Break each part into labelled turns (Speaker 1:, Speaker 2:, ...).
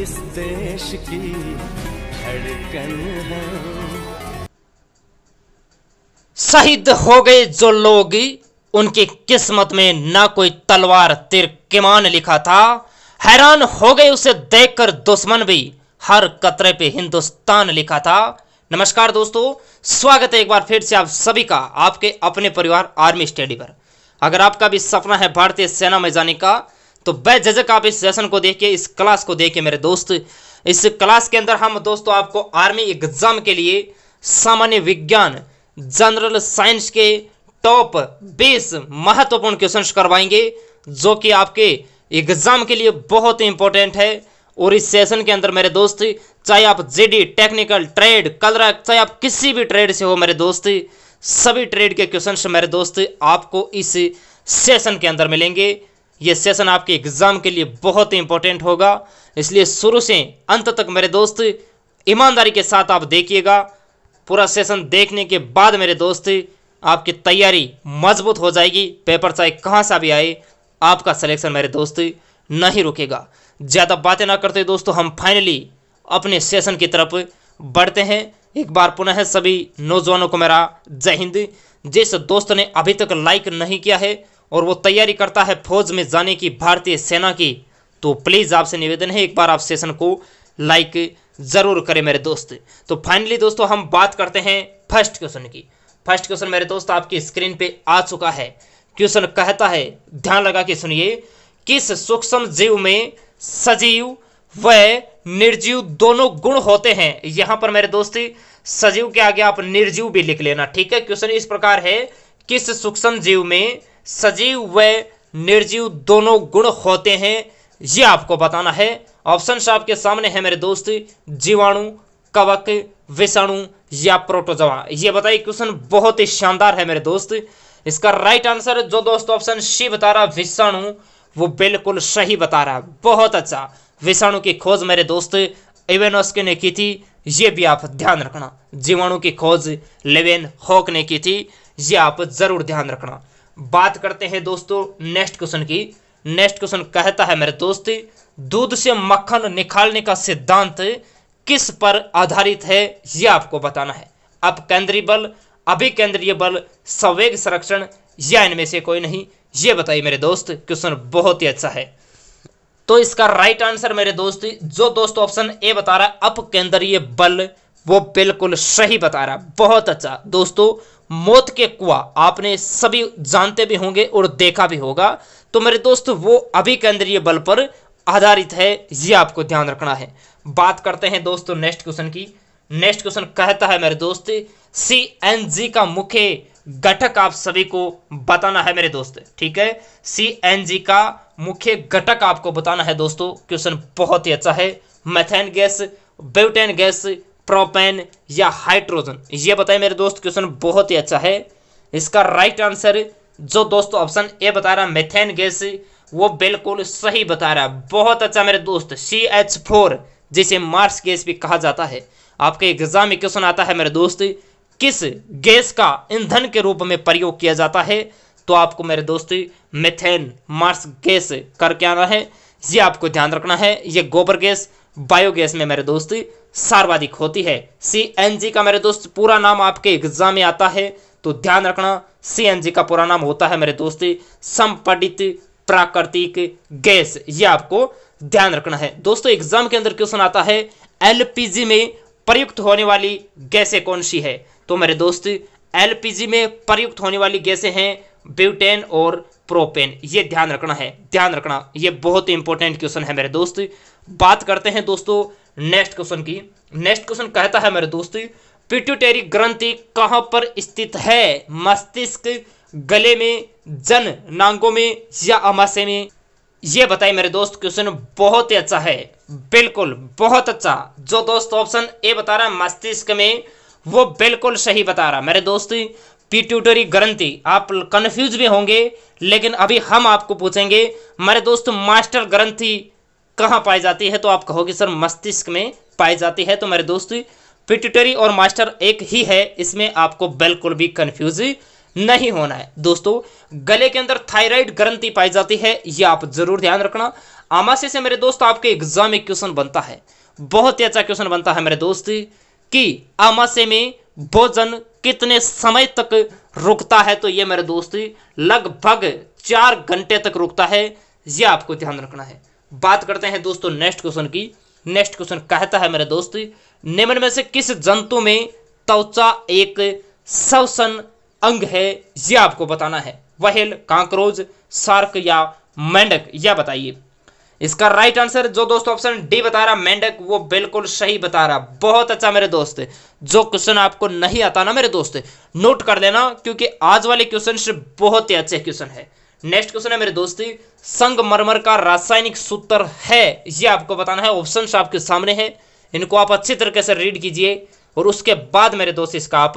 Speaker 1: इस देश की धड़कन है।
Speaker 2: शहीद हो गए जो लोग उनकी किस्मत में ना कोई तलवार तिर किमान लिखा था। हैरान हो गए उसे देखकर दुश्मन भी, हर कतरे पे हिंदुस्तान लिखा था। नमस्कार दोस्तों, स्वागत है एक बार फिर से आप सभी का, आपके अपने परिवार आर्मी स्टडी पर। अगर आपका भी सपना है भारतीय सेना में जाने का तो बेझक आप इस सेशन को देखिए इस क्लास को देखिए मेरे दोस्त, इस क्लास के अंदर हम दोस्तों आपको आर्मी एग्ज़ाम के लिए सामान्य विज्ञान जनरल साइंस के टॉप 20 महत्वपूर्ण क्वेश्चन करवाएँगे, जो कि आपके एग्ज़ाम के लिए बहुत इंपॉर्टेंट है। और इस सेशन के अंदर मेरे दोस्त, चाहे आप जीडी टेक्निकल ट्रेड कलर चाहे आप किसी भी ट्रेड से हो मेरे दोस्त, सभी ट्रेड के क्वेश्चन मेरे दोस्त आपको इस सेशन के अंदर मिलेंगे। ये सेशन आपके एग्ज़ाम के लिए बहुत इंपॉर्टेंट होगा। इसलिए शुरू से अंत तक मेरे दोस्त, ईमानदारी के साथ आप देखिएगा। पूरा सेशन देखने के बाद मेरे दोस्त, आपकी तैयारी मज़बूत हो जाएगी। पेपर चाहे कहाँ से भी आए, आपका सिलेक्शन मेरे दोस्त नहीं रुकेगा। ज़्यादा बातें ना करते दोस्तों, हम फाइनली अपने सेशन की तरफ़ बढ़ते हैं। एक बार पुनः सभी नौजवानों को मेरा जय हिंद। जिस दोस्त ने अभी तक लाइक नहीं किया है और वो तैयारी करता है फौज में जाने की, भारतीय सेना की। तो प्लीज़ आपसे निवेदन है, एक बार आप सेशन को लाइक ज़रूर करें मेरे दोस्त। तो फाइनली दोस्तों, हम बात करते हैं फ़र्स्ट क्वेश्चन की। फ़र्स्ट क्वेश्चन मेरे दोस्त, आपकी स्क्रीन पे आ चुका है। क्वेश्चन कहता है, ध्यान लगा के सुनिए, किस सूक्ष्म जीव में सजीव व निर्जीव दोनों गुण होते हैं? यहाँ पर मेरे दोस्त, सजीव के आगे आप निर्जीव भी लिख लेना, ठीक है? क्वेश्चन इस प्रकार है, किस सूक्ष्म जीव में सजीव व निर्जीव दोनों गुण होते हैं, ये आपको बताना है। ऑप्शन आपके सामने है मेरे दोस्त, जीवाणु, कवक, विषाणु या प्रोटोजवा। ये बताइए, क्वेश्चन बहुत ही शानदार है मेरे दोस्त। इसका राइट आंसर जो दोस्त ऑप्शन सी बता रहा, विषाणु, वो बिल्कुल सही बता रहा। बहुत अच्छा। विषाणु की खोज मेरे दोस्त इवेनोस्के ने की थी, ये भी आप ध्यान रखना। जीवाणु की खोज लेवेन हॉक ने की थी, ये आप ज़रूर ध्यान रखना। बात करते हैं दोस्तों नेक्स्ट क्वेश्चन की। नेक्स्ट क्वेश्चन कहता है मेरे दोस्त, दूध से मक्खन निकालने का सिद्धांत किस पर आधारित है यह आपको बताना है। अब केंद्रीय बल अभिकेंद्रीय बल, संवेग संरक्षण, या इनमें से कोई नहीं। ये बताइए मेरे दोस्त, क्वेश्चन बहुत ही अच्छा है। तो इसका राइट आंसर मेरे दोस्त, जो दोस्त ऑप्शन ए बता रहा है अप केंद्रीय बल, वो बिल्कुल सही बता रहा बहुत अच्छा। दोस्तों मौत के कुआ। आपने सभी जानते भी होंगे और देखा भी होगा। तो मेरे दोस्त, वो अभी केंद्रीय बल पर आधारित है, ये आपको ध्यान रखना है। बात करते हैं दोस्तों, नेक्स्ट क्वेश्चन की। नेक्स्ट क्वेश्चन कहता है मेरे दोस्त सी एन जी का मुख्य घटक आप सभी को बताना है मेरे दोस्त, ठीक है? सी एन जी का मुख्य घटक आपको बताना है दोस्तों। क्वेश्चन बहुत ही अच्छा है। Methane gas, butane gas propane या हाइड्रोजन। ये बताए मेरे दोस्त क्वेश्चन बहुत ही अच्छा है। इसका राइट आंसर जो दोस्तों ऑप्शन ए बता रहा मेथेन गैस वो बिल्कुल सही बता रहा। है बहुत अच्छा मेरे दोस्त सी एच फोर जिसे मार्स गैस भी कहा जाता है। आपके एग्ज़ाम में क्वेश्चन आता है मेरे दोस्त, किस गैस का ईंधन के रूप में प्रयोग किया जाता है? तो आपको मेरे दोस्त मेथेन मार्स गैस करके आना है। ये आपको ध्यान रखना है। ये गोबर गैस बायोगैस में मेरे दोस्त सर्वाधिक होती है। सीएनजी का मेरे दोस्त पूरा नाम आपके एग्ज़ाम में आता है तो ध्यान रखना सीएनजी का पूरा नाम होता है मेरे दोस्त, संपडित प्राकृतिक गैस, ये आपको ध्यान रखना है। दोस्तों, एग्ज़ाम के अंदर क्वेश्चन आता है एलपीजी में प्रयुक्त होने वाली गैसें कौन सी है? तो मेरे दोस्त एलपीजी में प्रयुक्त होने वाली गैसें हैं ब्यूटेन और प्रोपेन, ये ध्यान रखना है, ध्यान रखना, ये बहुत इंपॉर्टेंट क्वेश्चन है मेरे दोस्त। बात करते हैं दोस्तों नेक्स्ट क्वेश्चन की। नेक्स्ट क्वेश्चन कहता है मेरे दोस्त पिट्यूटरी ग्रंथि कहाँ पर स्थित है? मस्तिष्क, गले में, जन नांगों में या अमाशय में? ये बताइए मेरे दोस्त, क्वेश्चन बहुत ही अच्छा है, बिल्कुल बहुत अच्छा। जो दोस्त ऑप्शन ए बता रहा है मस्तिष्क में, वो बिल्कुल सही बता रहा मेरे दोस्त पिट्यूटरी ग्रंथि, आप कंफ्यूज भी होंगे, लेकिन अभी हम आपको पूछेंगे, मेरे दोस्त मास्टर ग्रंथि कहाँ पाई जाती है तो आप कहोगे, सर, मस्तिष्क में पाई जाती है। तो मेरे दोस्त पिट्यूटरी और मास्टर एक ही है, इसमें आपको बिल्कुल भी कंफ्यूज नहीं होना है। दोस्तों, गले के अंदर थायराइड ग्रंथि पाई जाती है यह आप ज़रूर ध्यान रखना। आमाशय से मेरे दोस्त, आपके एग्ज़ाम में क्वेश्चन बनता है। बहुत ही अच्छा क्वेश्चन बनता है मेरे दोस्त, कि आमाशय में भोजन कितने समय तक रुकता है? तो ये मेरे दोस्त, लगभग चार घंटे तक रुकता है, ये आपको ध्यान रखना है। बात करते हैं दोस्तों नेक्स्ट क्वेश्चन की। नेक्स्ट क्वेश्चन कहता है मेरे दोस्त, निम्न में से किस जंतु में त्वचा एक श्वसन अंग है, ये आपको बताना है। वहेल, कांकरोज, सार्क या मेंढक, यह बताइए। इसका राइट आंसर जो दोस्त ऑप्शन डी बता रहा, मेंढक, वो बिल्कुल सही बता रहा। बहुत अच्छा मेरे दोस्त, जो क्वेश्चन आपको नहीं आता ना मेरे दोस्त नोट कर लेना, क्योंकि आज वाले क्वेश्चन बहुत ही अच्छे क्वेश्चन है। नेक्स्ट क्वेश्चन है मेरे दोस्त। संगमरमर का रासायनिक सूत्र है। ये आपको बताना है ऑप्शन आपके सामने है। इनको आप अच्छी तरीके से रीड कीजिए और उसके बाद मेरे दोस्त इसका आप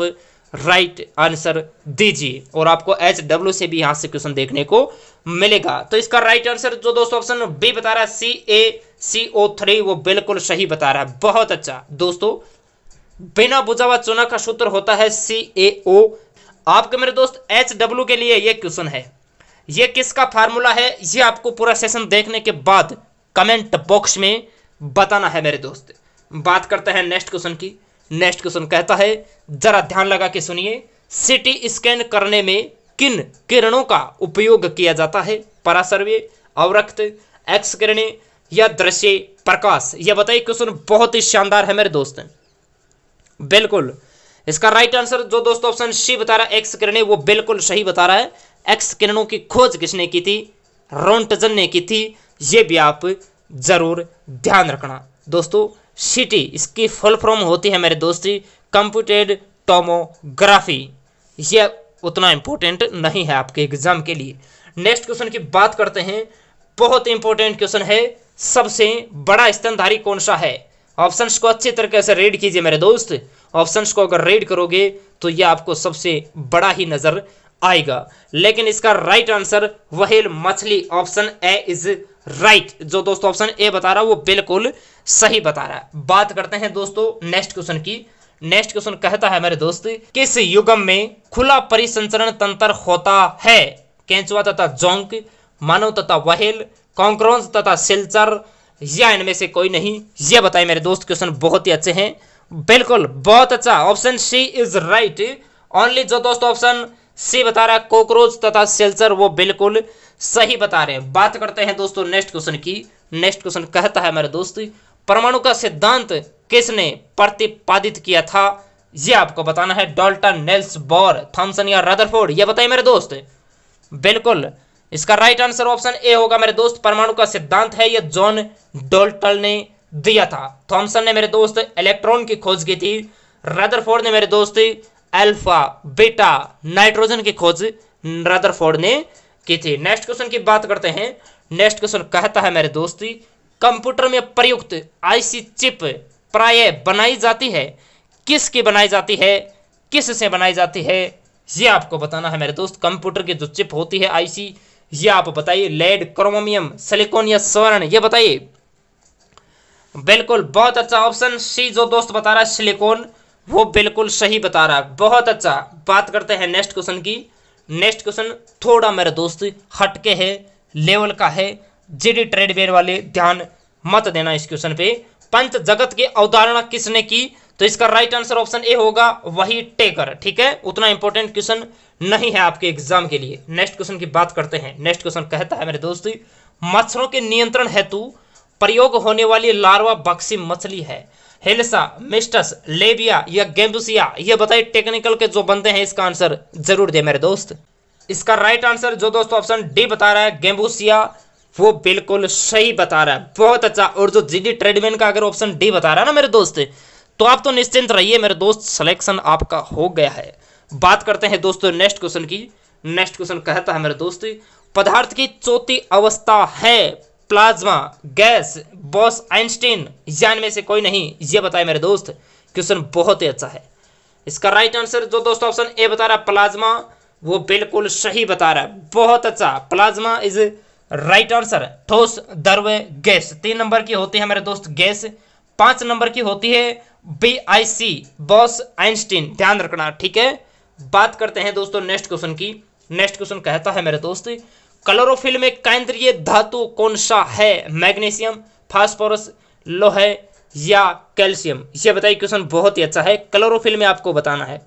Speaker 2: राइट आंसर दीजिए और आपको एच डब्ल्यू से भी यहाँ से क्वेश्चन देखने को मिलेगा। तो इसका राइट आंसर जो दोस्तों ऑप्शन बी बता रहा है सी ए सी ओ थ्री वो बिल्कुल सही बता रहा है। बहुत अच्छा। दोस्तों, बिना बुझा हुआ चुना का सूत्र होता है सी ए ओ आपके मेरे दोस्त एच डब्ल्यू के लिए यह क्वेश्चन है। ये किसका फार्मूला है? ये आपको पूरा सेशन देखने के बाद कमेंट बॉक्स में बताना है मेरे दोस्त। बात करते हैं नेक्स्ट क्वेश्चन की। नेक्स्ट क्वेश्चन कहता है, जरा ध्यान लगा के सुनिए। सिटी स्कैन करने में किन किरणों का उपयोग किया जाता है? परासर्वे अवरक्त एक्स किरणें या दृश्य प्रकाश? यह बताइए क्वेश्चन बहुत ही शानदार है मेरे दोस्त। बिल्कुल। इसका राइट आंसर जो दोस्तों ऑप्शन सी बता रहा है एक्स किरणें वो बिल्कुल सही बता रहा है। एक्स किरणों की खोज किसने की थी? रोन्टजन ने की थी। ये भी आप ज़रूर ध्यान रखना। दोस्तों सिटी इसकी फुल फॉर्म होती है मेरे दोस्ती कंप्यूटेड टोमोग्राफी ये उतना इंपॉर्टेंट नहीं है आपके एग्ज़ाम के लिए। नेक्स्ट क्वेश्चन की बात करते हैं। बहुत इंपॉर्टेंट क्वेश्चन है। सबसे बड़ा स्तनधारी कौन सा है? ऑप्शंस को अच्छी तरीके से रीड कीजिए मेरे दोस्त। ऑप्शंस को अगर रीड करोगे तो यह आपको सबसे बड़ा ही नज़र आएगा। लेकिन इसका राइट आंसर वहेल मछली ऑप्शन ए इज़ राइट जो दोस्तों ऑप्शन ए बता रहा है वो बिल्कुल सही बता रहा है। बात करते हैं दोस्तों नेक्स्ट क्वेश्चन की। नेक्स्ट क्वेश्चन कहता है मेरे दोस्त, किस युगम में खुला परिसंचरण तंत्र होता है? केंचुआ तथा जोंक, मानव तथा वहेल, कॉन्क्रोन्स तथा सिल्चर, या इनमें से कोई नहीं? ये बताए मेरे दोस्त क्वेश्चन बहुत ही अच्छे हैं। बिल्कुल, बहुत अच्छा। Option C is right only जो दोस्तों ऑप्शन सी बता रहा है कॉकरोच तथा सेल्सर वो बिल्कुल सही बता रहे हैं। बात करते हैं दोस्तों नेक्स्ट क्वेश्चन की। नेक्स्ट क्वेश्चन कहता है मेरे दोस्त, परमाणु का सिद्धांत किसने प्रतिपादित किया था? ये आपको बताना है डॉल्टन नेल्स बोर थॉमसन या रदरफोर्ड ये बताइए मेरे दोस्त। बिल्कुल, इसका राइट आंसर ऑप्शन ए होगा मेरे दोस्त। परमाणु का सिद्धांत है ये जॉन डोल्टल ने दिया था। थॉमसन ने मेरे दोस्त इलेक्ट्रॉन की खोज की थी। रदरफोर्ड ने मेरे दोस्त अल्फ़ा, बीटा, नाइट्रोजन की खोज रदरफोर्ड ने की थी। नेक्स्ट क्वेश्चन की बात करते हैं। नेक्स्ट क्वेश्चन कहता है मेरे दोस्त, कंप्यूटर में प्रयुक्त आईसी चिप प्राय बनाई जाती है। किसकी बनाई जाती है? किस से बनाई जाती है? ये आपको बताना है मेरे दोस्त, कंप्यूटर की जो चिप होती है आईसी, ये आप बताइए। लेड, क्रोमियम, सिलिकॉन या स्वर्ण, ये बताइए। बिल्कुल, बहुत अच्छा ऑप्शन सी जो दोस्त बता रहा है सिलिकॉन वो बिल्कुल सही बता रहा है। बहुत अच्छा। बात करते हैं नेक्स्ट क्वेश्चन की। नेक्स्ट क्वेश्चन थोड़ा मेरे दोस्त, हटके है लेवल का है जीडी ट्रेडवेयर वाले ध्यान मत देना इस क्वेश्चन पे। पंच जगत की अवधारणा किसने की? तो इसका राइट आंसर ऑप्शन ए होगा, वही टेकर ठीक है? उतना इंपॉर्टेंट क्वेश्चन नहीं है आपके एग्ज़ाम के लिए। नेक्स्ट क्वेश्चन की बात करते हैं। नेक्स्ट क्वेश्चन कहता है मेरे दोस्त, मच्छरों के नियंत्रण हेतु प्रयोग होने वाली लार्वा बक्सी मछली है। हेल्सा, मिस्टस लेबिया या गेम्बुसिया, ये बताइए टेक्निकल के जो बनते हैं, इसका आंसर ज़रूर दे मेरे दोस्त। इसका राइट आंसर जो दोस्तों ऑप्शन डी बता रहा है, गेम्बुसिया, वो बिल्कुल सही बता रहा है। बहुत अच्छा और जो जीडी ट्रेडमैन का अगर ऑप्शन डी बता रहा है ना मेरे दोस्त तो आप तो निश्चिंत रहिए, मेरे दोस्त सिलेक्शन आपका हो गया है। बात करते हैं दोस्तों नेक्स्ट क्वेश्चन की। नेक्स्ट क्वेश्चन कहता है मेरे दोस्त, पदार्थ की चौथी अवस्था है प्लाज्मा, गैस, बॉस आइंस्टीन, यान में से कोई नहीं। ये बताए मेरे दोस्त, क्वेश्चन बहुत ही अच्छा है। इसका राइट आंसर जो दोस्त ऑप्शन ए बता रहा प्लाज्मा, वो बिल्कुल सही बता रहा है। बहुत अच्छा प्लाज्मा इज़ राइट आंसर ठोस, द्रव, गैस। तीन नंबर की होती है मेरे दोस्त, गैस। पाँच नंबर की होती है B I C Bose Einstein. ध्यान रखना, ठीक है? बात करते हैं दोस्तों नेक्स्ट क्वेश्चन की। नेक्स्ट क्वेश्चन कहता है मेरे दोस्त क्लोरोफिल में केंद्रीय धातु कौन सा है? मैग्नीशियम, फास्फोरस, लोहे या कैल्शियम? ये बताइए क्वेश्चन बहुत ही अच्छा है। क्लोरोफिल में आपको बताना है।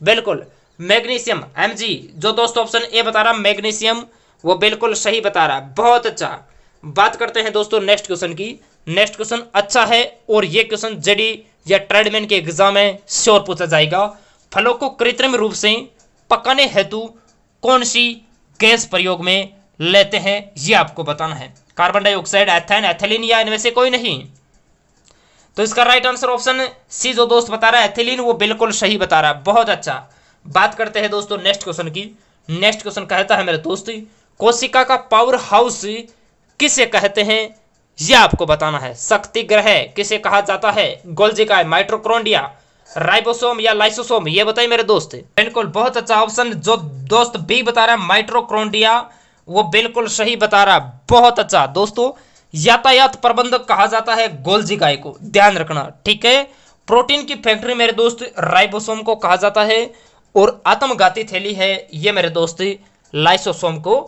Speaker 2: बिल्कुल, मैग्नीशियम एम जी जो दोस्तों ऑप्शन ए बता रहा, मैग्नीशियम, वो बिल्कुल सही बता रहा। बहुत अच्छा। बात करते हैं दोस्तों नेक्स्ट क्वेश्चन की। नेक्स्ट क्वेश्चन अच्छा है और ये क्वेश्चन जेडी या ट्रेडमैन के एग्ज़ाम में श्योर पूछा जाएगा। फलों को कृत्रिम रूप से पकाने हेतु कौन सी गैस प्रयोग में लेते हैं, ये आपको बताना है। कार्बन डाइऑक्साइड, एथेन, एथिलीन या इनमें से कोई नहीं। तो इसका राइट आंसर ऑप्शन सी जो दोस्त बता रहा है, एथिलीन वो बिल्कुल सही बता रहा है। बहुत अच्छा। बात करते हैं दोस्तों नेक्स्ट क्वेश्चन की। नेक्स्ट क्वेश्चन कहता है मेरे दोस्त, कोशिका का पावर हाउस किसे कहते हैं यह आपको बताना है। शक्ति ग्रह किसे कहा जाता है? गोल्जिका माइट्रोक्रोंडिया राइबोसोम या लाइसोसोम ये बताइए मेरे दोस्त। बिल्कुल, बहुत अच्छा ऑप्शन जो दोस्त बी बता रहा है माइट्रोक्रोंडिया वो बिल्कुल सही बता रहा है। बहुत अच्छा। दोस्तों, यातायात प्रबंधक कहा जाता है गोल्जी गाय को। ध्यान रखना, ठीक है? प्रोटीन की फैक्ट्री मेरे दोस्त राइबोसोम को कहा जाता है और आत्मघाती थैली है, ये मेरे दोस्त लाइसोसोम को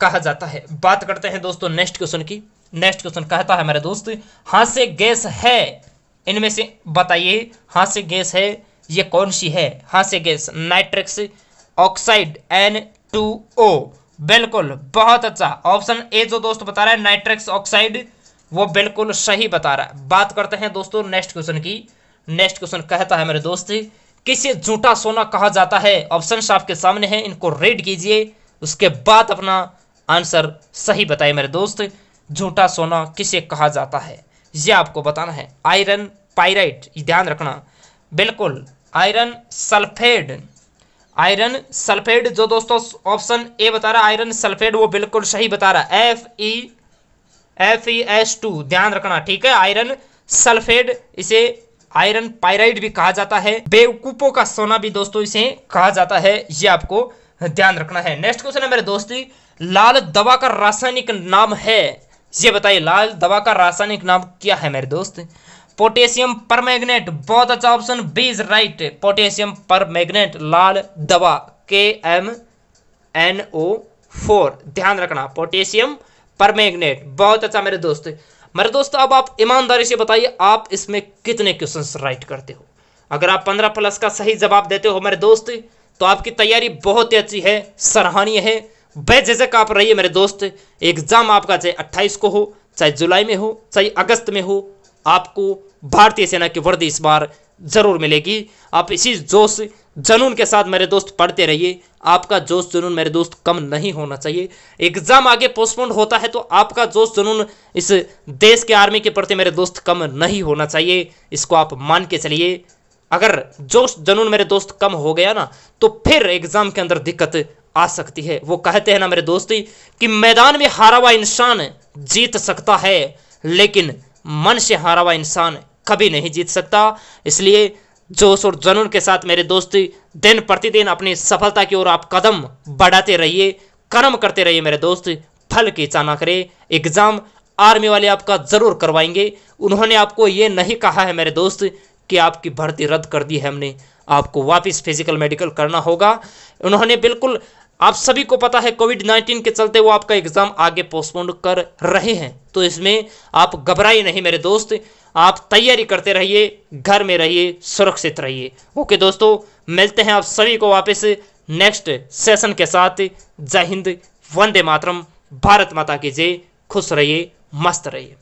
Speaker 2: कहा जाता है। बात करते हैं दोस्तों नेक्स्ट क्वेश्चन की। नेक्स्ट क्वेश्चन कहता है मेरे दोस्त, हाथ से गैस है? इनमें से बताइए, हाथ से गैस है? ये कौन सी है? हाथ से gas, nitrous oxide N two O. बिल्कुल, बहुत अच्छा। ऑप्शन ए जो दोस्त बता रहा है, नाइट्रिक्स ऑक्साइड, वो बिल्कुल सही बता रहा है। बात करते हैं दोस्तों नेक्स्ट क्वेश्चन की। नेक्स्ट क्वेश्चन कहता है मेरे दोस्त, किसे झूठा सोना कहा जाता है? ऑप्शन आपके सामने है, इनको रीड कीजिए, उसके बाद अपना आंसर सही बताइए मेरे दोस्त, झूठा सोना किसे कहा जाता है? ये आपको बताना है। आयरन पायराइट ध्यान रखना। बिल्कुल, आयरन सल्फेड। आयरन सल्फेड जो दोस्तों ऑप्शन ए बता रहा आयरन सल्फेड वो बिल्कुल सही बता रहा है। F E F E S two ध्यान रखना, ठीक है? आयरन सल्फेड इसे आयरन पायराइड भी कहा जाता है। बेवकूफों का सोना भी दोस्तों इसे कहा जाता है, ये आपको ध्यान रखना है। नेक्स्ट क्वेश्चन है मेरे दोस्ती, लाल दवा का रासायनिक नाम है। ये बताइए, लाल दवा का रासायनिक नाम क्या है मेरे दोस्त? पोटेशियम पर मैग्नेट बहुत अच्छा option B is right potassium permanganate लाल दवा के एम एन ओ फोर ध्यान रखना, पोटेशियम पर मैग्नेट बहुत अच्छा मेरे दोस्त। मेरे दोस्त, अब आप ईमानदारी से बताइए, आप इसमें कितने क्वेश्चन राइट करते हो? अगर आप पंद्रह प्लस का सही जवाब देते हो मेरे दोस्त तो आपकी तैयारी बहुत ही अच्छी है, सराहनीय है। बेझिझक आप रहिए मेरे दोस्त, एग्ज़ाम आपका चाहे अट्ठाईस को हो, चाहे जुलाई में हो, चाहे अगस्त में हो आपको भारतीय सेना की वर्दी इस बार ज़रूर मिलेगी। आप इसी जोश, जनून के साथ मेरे दोस्त पढ़ते रहिए। आपका जोश, जुनून मेरे दोस्त कम नहीं होना चाहिए। एग्ज़ाम आगे पोस्टपोन होता है तो आपका जोश, जुनून इस देश के आर्मी के प्रति मेरे दोस्त कम नहीं होना चाहिए। इसको आप मान के चलिए। अगर जोश, जुनून मेरे दोस्त कम हो गया ना तो फिर एग्ज़ाम के अंदर दिक्कत आ सकती है। वो कहते हैं ना मेरे दोस्ती कि मैदान में हारा हुआ इंसान जीत सकता है, लेकिन मन से हारा हुआ इंसान कभी नहीं जीत सकता। इसलिए जोश और जनून के साथ मेरे दोस्ती दिन प्रतिदिन अपनी सफलता की ओर आप कदम बढ़ाते रहिए, कर्म करते रहिए मेरे दोस्त, फल की इच्छा ना करे। एग्ज़ाम आर्मी वाले आपका ज़रूर करवाएँगे। उन्होंने आपको ये नहीं कहा है मेरे दोस्त कि आपकी भर्ती रद्द कर दी है हमने। आपको वापस फ़िज़िकल मेडिकल करना होगा। उन्होंने बिल्कुल आप सभी को पता है कोविड 19 के चलते वो आपका एग्ज़ाम आगे पोस्टपोन कर रहे हैं। तो इसमें आप घबराइए नहीं मेरे दोस्त, आप तैयारी करते रहिए, घर में रहिए, सुरक्षित रहिए। ओके दोस्तों, मिलते हैं आप सभी को वापस नेक्स्ट सेशन के साथ। जय हिंद, वंदे मातरम, भारत माता की जय। खुश रहिए, मस्त रहिए।